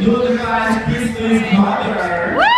Lucas Christmas mother. Give it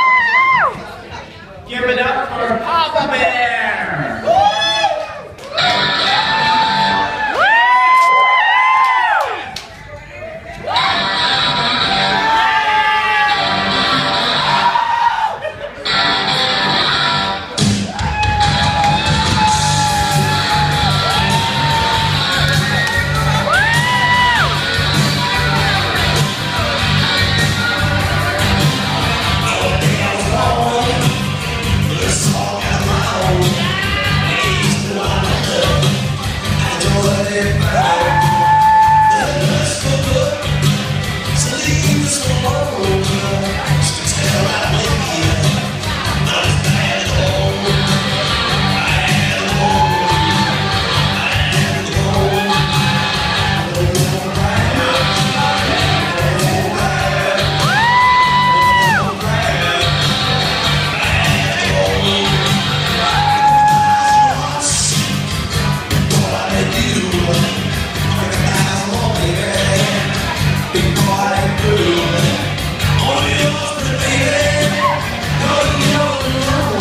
falling through. All yours to be, don't know